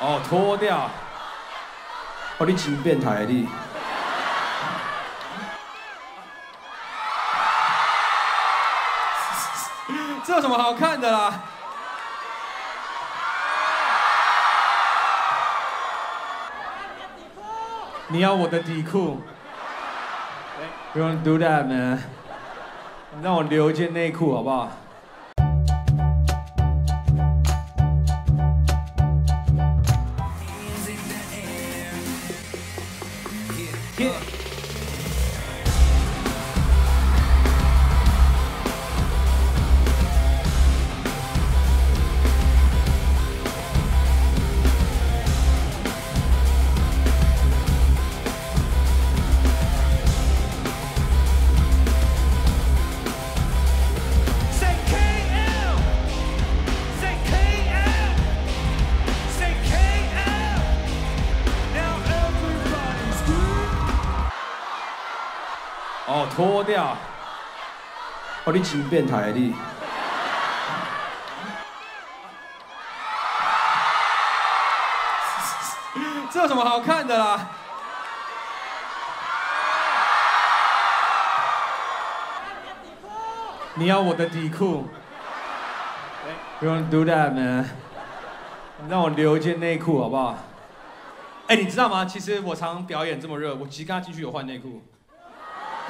哦，脱掉。哦，你真变态你。这有什么好看的啦？你要我的底裤？不用 do that man，让我留一件内裤好不好？哦，脱掉。哦，你真变态你。这有什么好看的啦？你要我的底裤？不用 do that man，让我留一件内裤好不好？哎，你知道吗？其实我常表演这么热，我其实刚进去有换内裤。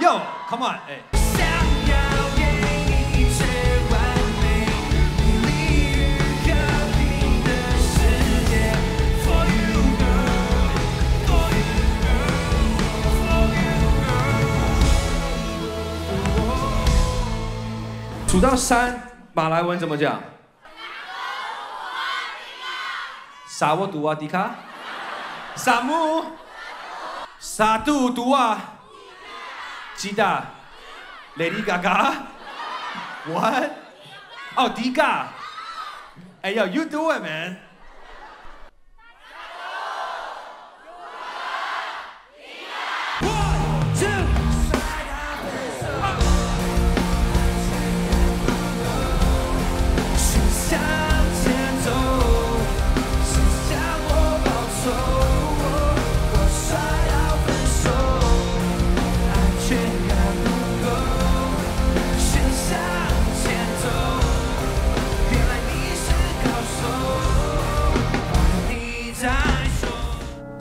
Yo，come on，哎。数到三，马来文怎么讲？萨沃杜啊迪卡，萨姆，萨杜杜啊，吉达，Lady Gaga，What？哦，迪卡。哎呀，You do it, man。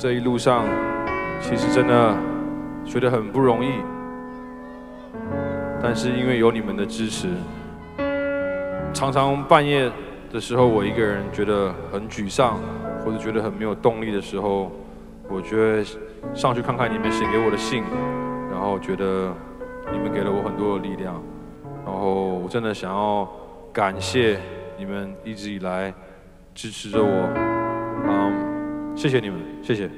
这一路上，其实真的觉得很不容易，但是因为有你们的支持，常常半夜的时候，我一个人觉得很沮丧，或者觉得很没有动力的时候，我觉得上去看看你们写给我的信，然后觉得你们给了我很多的力量，然后我真的想要感谢你们一直以来支持着我，谢谢你们，谢谢。